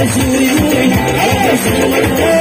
Thank you.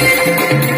Música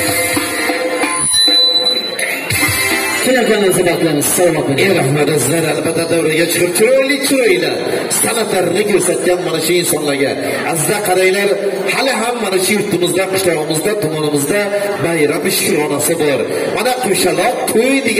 munosabatlarimiz salomat e bo'ling rahmat azizlar albatta davraga chiqib chiroyli chiroyli san'atlarini ko'rsatgan mana shu insonlarga. Azizlar qaranglar hali ham mana shu yurtimizda qishlog'imizda tumanimizda bayram ishxonasi bor. Mana qo'shaloq to'y degan